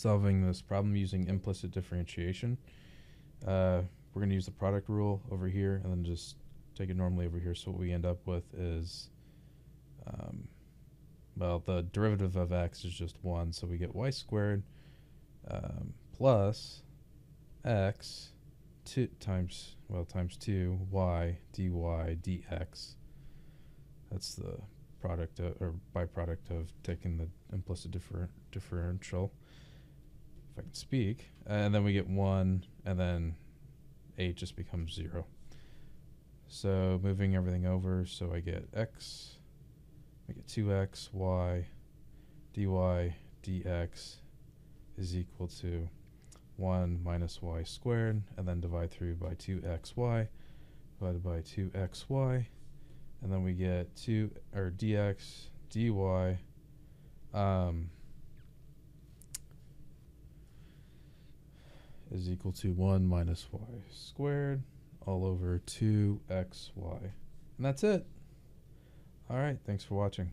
solving this problem using implicit differentiation. Uh, we're going to use the product rule over here and then just take it normally over here. So what we end up with is, um, well, the derivative of x is just 1. So we get y squared um, plus x two times, well, times 2 y dy dx. That's the product or byproduct of taking the implicit differ, differential, if I can speak. And then we get 1, and then 8 just becomes 0. So moving everything over, so I get x, I get 2x, y, dy, dx is equal to 1 minus y squared, and then divide through by 2xy, divided by 2xy, and then we get 2, or dx, dy, um, is equal to 1 minus y squared all over 2xy. And that's it. All right, thanks for watching.